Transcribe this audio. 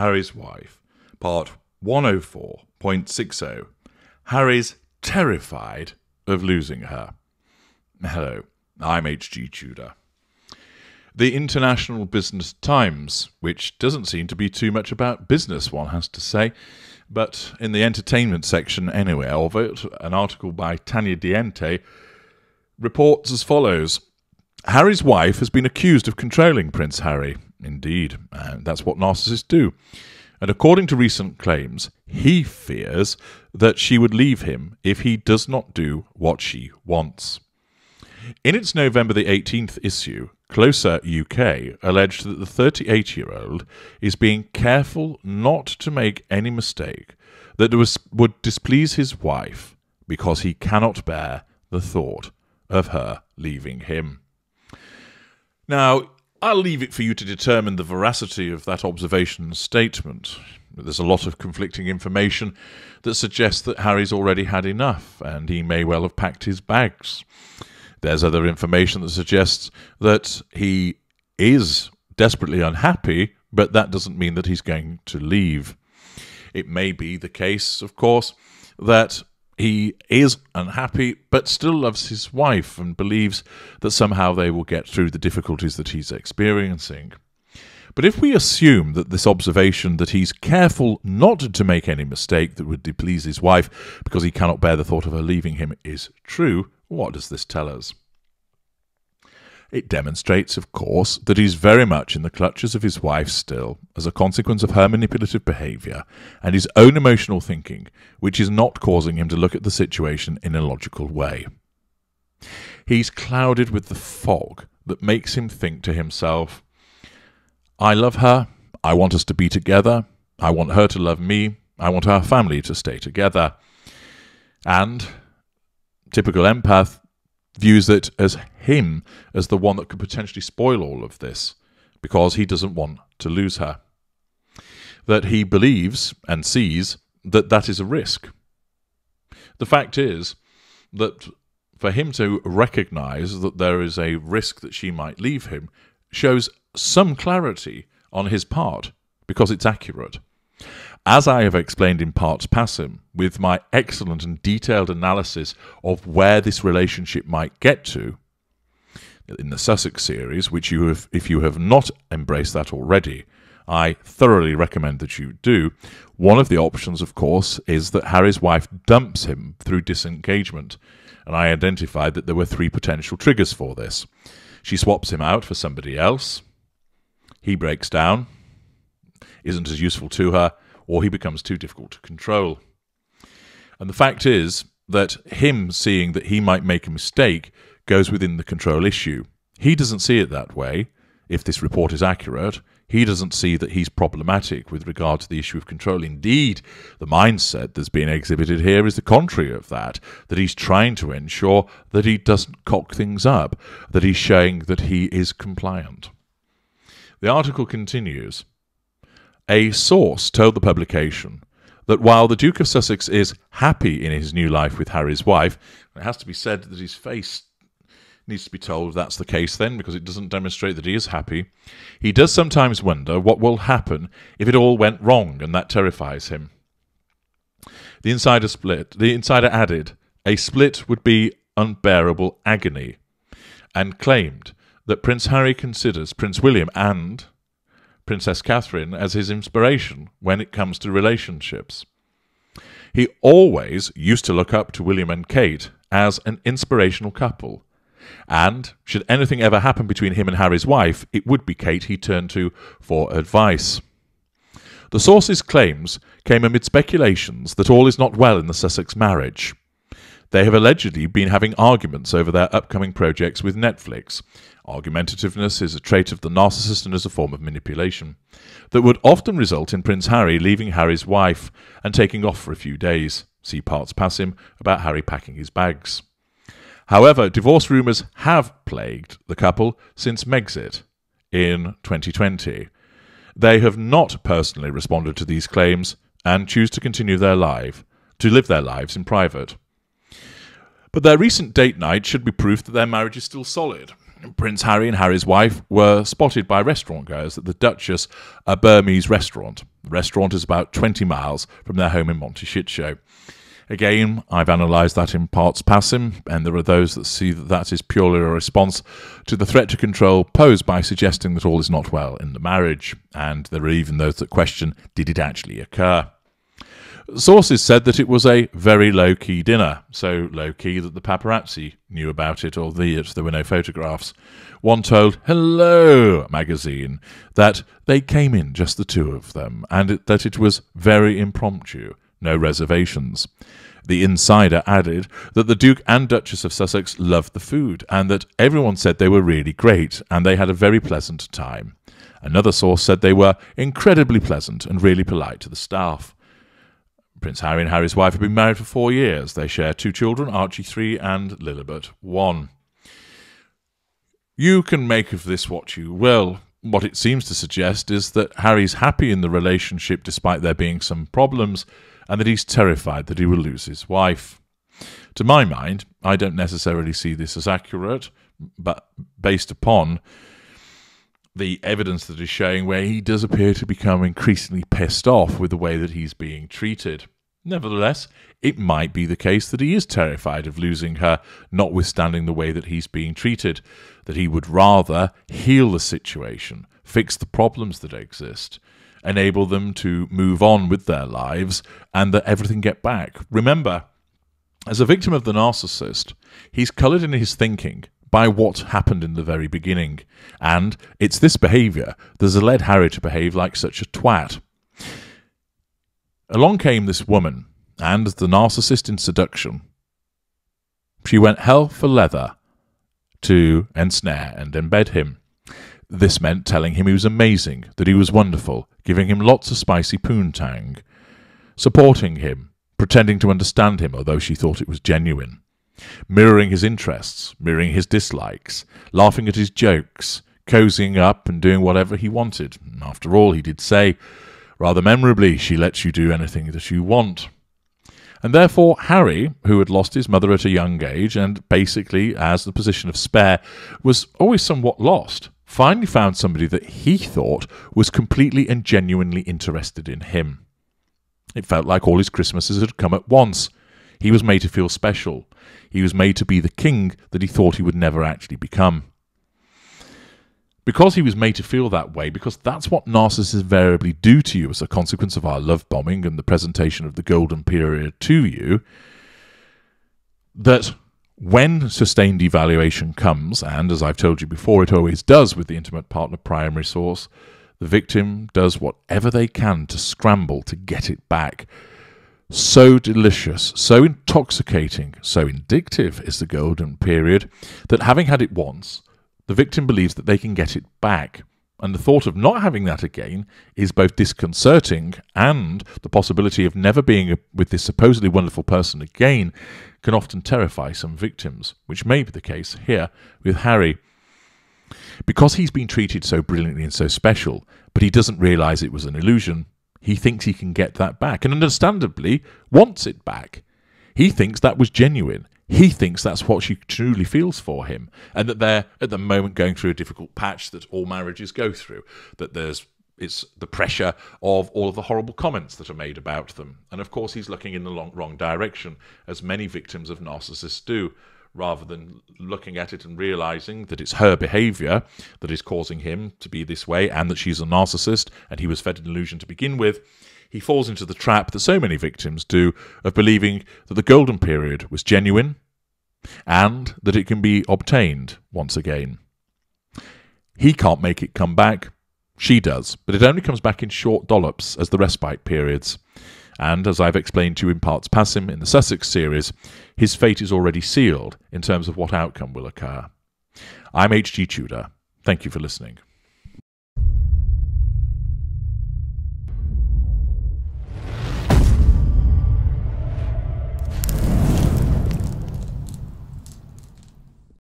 Harry's Wife, part 104.60. Harry's terrified of losing her. Hello, I'm H.G. Tudor. The International Business Times, which doesn't seem to be too much about business, one has to say, but in the entertainment section anyway of it, an article by Tanya Diente reports as follows Harry's wife has been accused of controlling Prince Harry. Indeed, and that's what narcissists do. And according to recent claims, he fears that she would leave him if he does not do what she wants. In its November the 18th issue, Closer UK alleged that the 38 year old is being careful not to make any mistake that was, would displease his wife because he cannot bear the thought of her leaving him. Now, I'll leave it for you to determine the veracity of that observation statement. There's a lot of conflicting information that suggests that Harry's already had enough, and he may well have packed his bags. There's other information that suggests that he is desperately unhappy, but that doesn't mean that he's going to leave. It may be the case, of course, that he is unhappy but still loves his wife and believes that somehow they will get through the difficulties that he's experiencing. But if we assume that this observation that he's careful not to make any mistake that would displease his wife because he cannot bear the thought of her leaving him is true, what does this tell us? It demonstrates, of course, that he's very much in the clutches of his wife still, as a consequence of her manipulative behaviour and his own emotional thinking, which is not causing him to look at the situation in a logical way. He's clouded with the fog that makes him think to himself, I love her, I want us to be together, I want her to love me, I want our family to stay together. And, typical empath, views it as him as the one that could potentially spoil all of this because he doesn't want to lose her. That he believes and sees that that is a risk. The fact is that for him to recognize that there is a risk that she might leave him shows some clarity on his part because it's accurate. As I have explained in parts passim, with my excellent and detailed analysis of where this relationship might get to, in the Sussex series, which you have, if you have not embraced that already, I thoroughly recommend that you do. One of the options, of course, is that Harry's wife dumps him through disengagement, and I identified that there were three potential triggers for this. She swaps him out for somebody else, he breaks down, isn't as useful to her, or he becomes too difficult to control. And the fact is that him seeing that he might make a mistake goes within the control issue. He doesn't see it that way. If this report is accurate, he doesn't see that he's problematic with regard to the issue of control. Indeed, the mindset that's being exhibited here is the contrary of that, that he's trying to ensure that he doesn't cock things up, that he's showing that he is compliant. The article continues a source told the publication that while the Duke of Sussex is happy in his new life with Harry's wife, it has to be said that his face needs to be told that's the case then, because it doesn't demonstrate that he is happy. He does sometimes wonder what will happen if it all went wrong, and that terrifies him. The insider split. The insider added, a split would be unbearable agony, and claimed that Prince Harry considers Prince William and Princess Catherine as his inspiration when it comes to relationships. He always used to look up to William and Kate as an inspirational couple. And should anything ever happen between him and Harry's wife, it would be Kate he turned to for advice. The source's claims came amid speculations that all is not well in the Sussex marriage. They have allegedly been having arguments over their upcoming projects with Netflix, Argumentativeness is a trait of the narcissist and is a form of manipulation that would often result in Prince Harry leaving Harry's wife and taking off for a few days. See parts passim about Harry packing his bags. However, divorce rumours have plagued the couple since Megxit in 2020. They have not personally responded to these claims and choose to continue their life, to live their lives in private. But their recent date night should be proof that their marriage is still solid. Prince Harry and Harry's wife were spotted by restaurant goers at the Duchess, a Burmese restaurant. The restaurant is about 20 miles from their home in Montecito. Again, I've analysed that in parts passim, and there are those that see that that is purely a response to the threat to control posed by suggesting that all is not well in the marriage, and there are even those that question did it actually occur. Sources said that it was a very low key dinner, so low key that the paparazzi knew about it, albeit there were no photographs. One told Hello magazine that they came in, just the two of them, and it, that it was very impromptu, no reservations. The insider added that the Duke and Duchess of Sussex loved the food, and that everyone said they were really great, and they had a very pleasant time. Another source said they were incredibly pleasant and really polite to the staff. Prince Harry and Harry's wife have been married for four years. They share two children, Archie three and Lilibet one. You can make of this what you will. What it seems to suggest is that Harry's happy in the relationship despite there being some problems, and that he's terrified that he will lose his wife. To my mind, I don't necessarily see this as accurate, but based upon the evidence that is showing where he does appear to become increasingly pissed off with the way that he's being treated. Nevertheless, it might be the case that he is terrified of losing her, notwithstanding the way that he's being treated, that he would rather heal the situation, fix the problems that exist, enable them to move on with their lives, and that everything get back. Remember, as a victim of the narcissist, he's coloured in his thinking by what happened in the very beginning. And it's this behaviour that has led Harry to behave like such a twat. Along came this woman, and the narcissist in seduction. She went hell for leather to ensnare and embed him. This meant telling him he was amazing, that he was wonderful, giving him lots of spicy poontang, supporting him, pretending to understand him, although she thought it was genuine mirroring his interests, mirroring his dislikes, laughing at his jokes, cozying up and doing whatever he wanted. After all, he did say, rather memorably, she lets you do anything that you want. And therefore, Harry, who had lost his mother at a young age and basically, as the position of spare, was always somewhat lost, finally found somebody that he thought was completely and genuinely interested in him. It felt like all his Christmases had come at once. He was made to feel special. He was made to be the king that he thought he would never actually become. Because he was made to feel that way, because that's what narcissists invariably do to you as a consequence of our love bombing and the presentation of the golden period to you, that when sustained evaluation comes, and as I've told you before, it always does with the intimate partner primary source, the victim does whatever they can to scramble to get it back so delicious, so intoxicating, so indictive is the golden period that having had it once, the victim believes that they can get it back. And the thought of not having that again is both disconcerting and the possibility of never being with this supposedly wonderful person again can often terrify some victims, which may be the case here with Harry. Because he's been treated so brilliantly and so special, but he doesn't realize it was an illusion, he thinks he can get that back and understandably wants it back. He thinks that was genuine. He thinks that's what she truly feels for him, and that they're at the moment going through a difficult patch that all marriages go through. That there's it's the pressure of all of the horrible comments that are made about them, and of course he's looking in the long, wrong direction, as many victims of narcissists do rather than looking at it and realizing that it's her behavior that is causing him to be this way and that she's a narcissist and he was fed an illusion to begin with, he falls into the trap that so many victims do of believing that the golden period was genuine and that it can be obtained once again. He can't make it come back. She does, but it only comes back in short dollops as the respite periods and as I've explained to you in parts passim in the Sussex series, his fate is already sealed in terms of what outcome will occur. I'm H.G. Tudor. Thank you for listening.